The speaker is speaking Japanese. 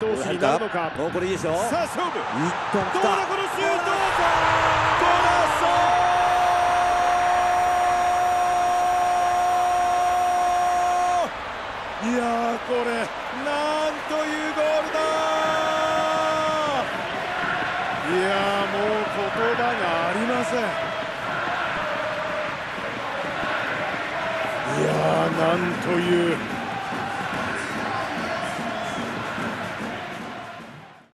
どうするのか？もうこれいいでしょさあ勝負。一本どうだこのシュートゴラソー。いやーこれなんというゴールだ。いやーもう言葉がありません。いやーなんという